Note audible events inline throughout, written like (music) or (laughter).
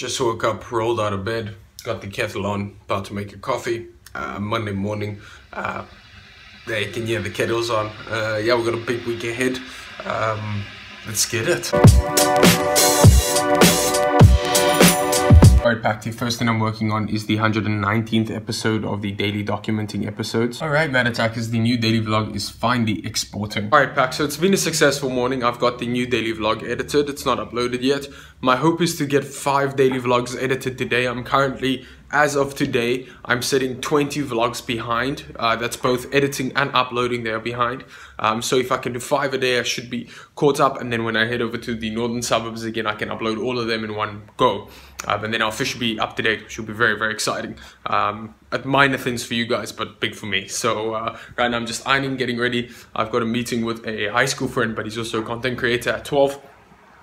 just woke up, rolled out of bed, got the kettle on, about to make a coffee. Uh, Monday morning, uh, you can hear the kettle's on. Uh, yeah, we've got a big week ahead. Um, let's get it. Alright, back to first thing I'm working on is the 119th episode of the daily documenting episodes. Alright, Matt Attackers, the new daily vlog is finally exporting. Alright, Pack, so it's been a successful morning. I've got the new daily vlog edited. It's not uploaded yet. My hope is to get five daily vlogs edited today. I'm currently as of today, I'm sitting 20 vlogs behind. Uh, that's both editing and uploading there behind. Um, so if I can do five a day, I should be caught up. And then when I head over to the northern suburbs again, I can upload all of them in one go. Um, and then I'll officially be up to date, which will be very, very exciting. Um, minor things for you guys, but big for me. So uh, right now I'm just ironing, getting ready. I've got a meeting with a high school friend, but he's also a content creator at 12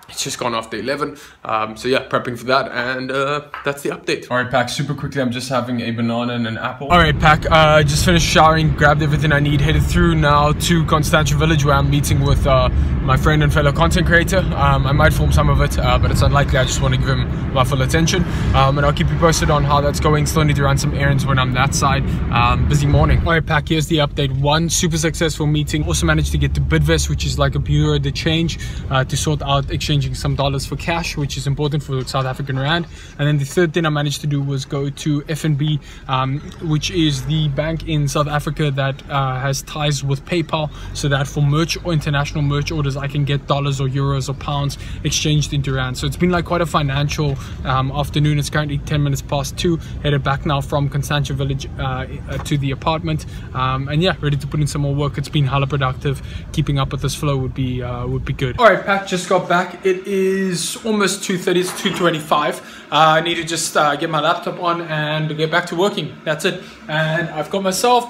it's just gone off after 11 um, so yeah prepping for that and uh, that's the update. All right pack super quickly i'm just having a banana and an apple. All right pack uh, just finished showering grabbed everything i need headed through now to constantia village where i'm meeting with uh, my friend and fellow content creator. Um, i might film some of it uh, but it's unlikely. I just want to give him my full attention. Um, and i'll keep you posted on how that's going. Still need to run some errands when i'm that side. Um, busy morning. All right pack here's the update. One super successful meeting. Also managed to get to bidvest which is like a bureau de change uh, to sort out exchange exchanging some dollars for cash, which is important for South African Rand. And then the third thing I managed to do was go to FNB, um, which is the bank in South Africa that uh, has ties with PayPal, so that for merch or international merch orders, I can get dollars or euros or pounds exchanged into Rand. So it's been like quite a financial um, afternoon. It's currently 10 minutes past two, headed back now from Constantia Village uh, to the apartment. Um, and yeah, ready to put in some more work. It's been hella productive. Keeping up with this flow would be uh, would be good. All right, Pat just got back. It is almost 2.30, it's 2.25. Uh, I need to just uh, get my laptop on and get back to working. That's it. And I've got myself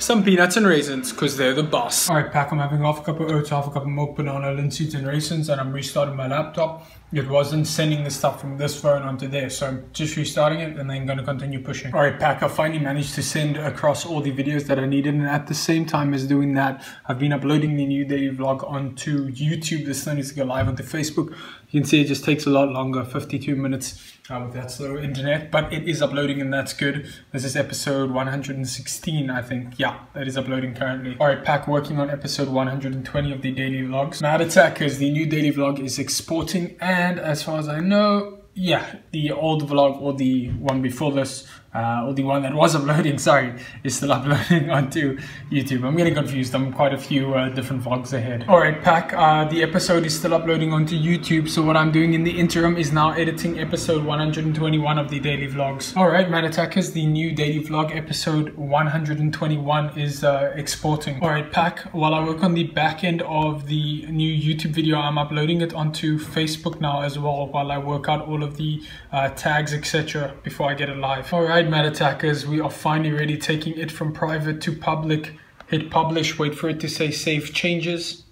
some peanuts and raisins because they're the boss. All right, Pack, I'm having half a cup of oats, half a cup of milk, banana, linseeds and raisins, and I'm restarting my laptop. It wasn't sending the stuff from this phone onto there, so I'm just restarting it and then going to continue pushing. All right, Pack, I finally managed to send across all the videos that I needed, and at the same time as doing that, I've been uploading the new daily vlog onto YouTube. This thing needs to go live onto Facebook. You can see it just takes a lot longer, 52 minutes uh, with that slow internet, but it is uploading and that's good. This is episode 116, I think. Yeah, that is uploading currently. All right, Pack, working on episode 120 of the daily vlogs. Matt Attackers, the new daily vlog is exporting, and as far as I know, yeah, the old vlog or the one before this uh, or the one that was uploading, (laughs) sorry, is still uploading (laughs) onto YouTube. I'm getting confused. I'm quite a few uh, different vlogs ahead. All right, Pack, uh, the episode is still uploading onto YouTube. So what I'm doing in the interim is now editing episode 121 of the daily vlogs. All right, Matt Attackers, the new daily vlog episode 121 is uh, exporting. All right, Pack, while I work on the back end of the new YouTube video, I'm uploading it onto Facebook now as well while I work out all of the uh, tags, etc. before I get it live. All right, Matt Attackers, we are finally ready taking it from private to public. Hit publish, wait for it to say save changes.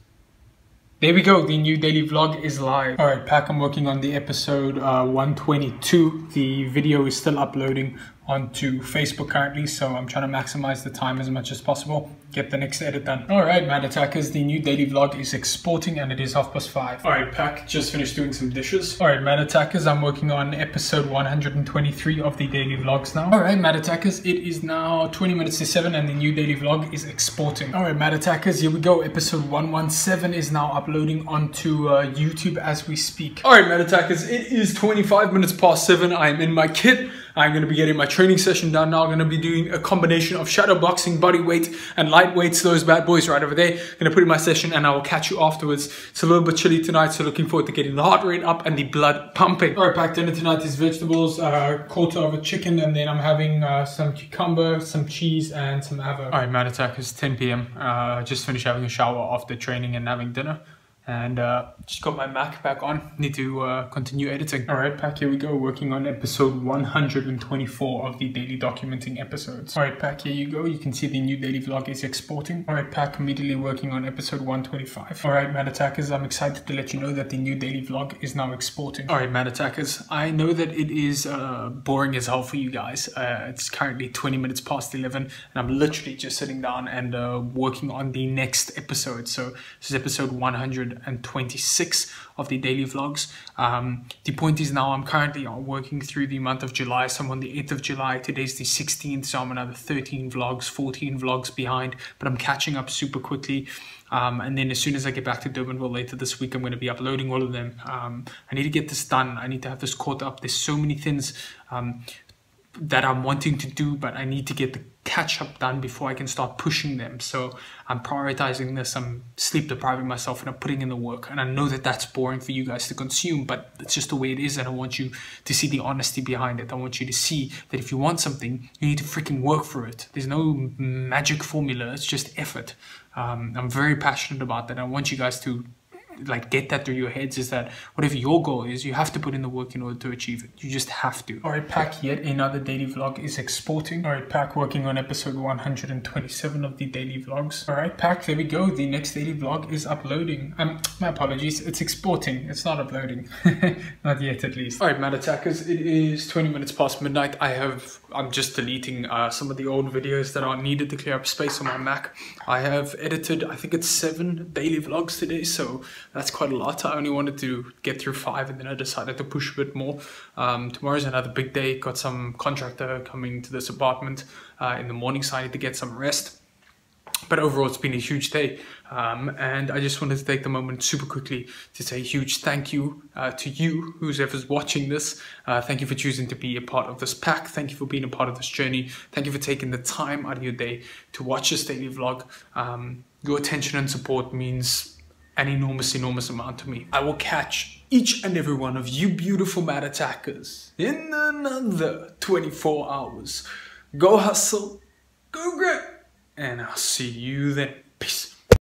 There we go, the new daily vlog is live. Alright, Pack, I'm working on the episode uh, 122. The video is still uploading onto Facebook currently, so I'm trying to maximize the time as much as possible. Get the next edit done. Alright, Matt Attackers, the new daily vlog is exporting and it is half past five. Alright, Pack, just finished doing some dishes. Alright, Matt Attackers, I'm working on episode 123 of the daily vlogs now. Alright, Matt Attackers, it is now 20 minutes to 7 and the new daily vlog is exporting. Alright, Matt Attackers, here we go. Episode 117 is now uploading onto uh, YouTube as we speak. Alright, Matt Attackers, it is 25 minutes past 7. I'm in my kit. I'm to be getting my training session done now. I'm to be doing a combination of shadow boxing, body weight, and light weights. Those bad boys right over there. I'm to put in my session and I will catch you afterwards. It's a little bit chilly tonight, so looking forward to getting the heart rate up and the blood pumping. All right, packed dinner tonight is vegetables, uh, quarter of a chicken, and then I'm having uh, some cucumber, some cheese, and some avo. All right, Mad Attack is 10 p.m. Uh, just finished having a shower after training and having dinner and uh, just got my Mac back on. Need to uh, continue editing. All right, Pack, here we go. Working on episode 124 of the daily documenting episodes. All right, Pack, here you go. You can see the new daily vlog is exporting. All right, Pack, immediately working on episode 125. All right, Matt Attackers, I'm excited to let you know that the new daily vlog is now exporting. All right, Matt Attackers, I know that it is uh, boring as hell for you guys. Uh, it's currently 20 minutes past 11, and I'm literally just sitting down and uh, working on the next episode. So this is episode 100 126 of the daily vlogs. Um, the point is now I'm currently working through the month of July, so I'm on the 8th of July. Today's the 16th, so I'm another 13 vlogs, 14 vlogs behind, but I'm catching up super quickly. Um, and then as soon as I get back to Durbanville later this week, I'm going to be uploading all of them. Um, I need to get this done. I need to have this caught up. There's so many things um, that I'm wanting to do, but I need to get the catch up done before I can start pushing them. So I'm prioritizing this. I'm sleep depriving myself and I'm putting in the work. And I know that that's boring for you guys to consume, but it's just the way it is. And I want you to see the honesty behind it. I want you to see that if you want something, you need to freaking work for it. There's no magic formula. It's just effort. Um, I'm very passionate about that. I want you guys to like get that through your heads is that whatever your goal is, you have to put in the work in order to achieve it. You just have to. Alright, Pack, yet another daily vlog is exporting. Alright, Pack, working on episode 127 of the daily vlogs. Alright, Pack, there we go. The next daily vlog is uploading. Um, my apologies, it's exporting. It's not uploading. (laughs) not yet, at least. Alright, Matt Attackers, it is 20 minutes past midnight. I have, I'm just deleting uh, some of the old videos that are needed to clear up space on my Mac. I have edited, I think it's seven daily vlogs today, so that's quite a lot. I only wanted to get through five and then I decided to push a bit more. Um, tomorrow's another big day. Got some contractor coming to this apartment uh, in the morning, so I need to get some rest. But overall, it's been a huge day. Um, and I just wanted to take the moment super quickly to say a huge thank you uh, to you, who's ever's watching this. Uh, thank you for choosing to be a part of this pack. Thank you for being a part of this journey. Thank you for taking the time out of your day to watch this daily vlog. Um, your attention and support means an enormous, enormous amount to me. I will catch each and every one of you beautiful Matt Attackers in another 24 hours. Go hustle, go grit, and I'll see you then. Peace.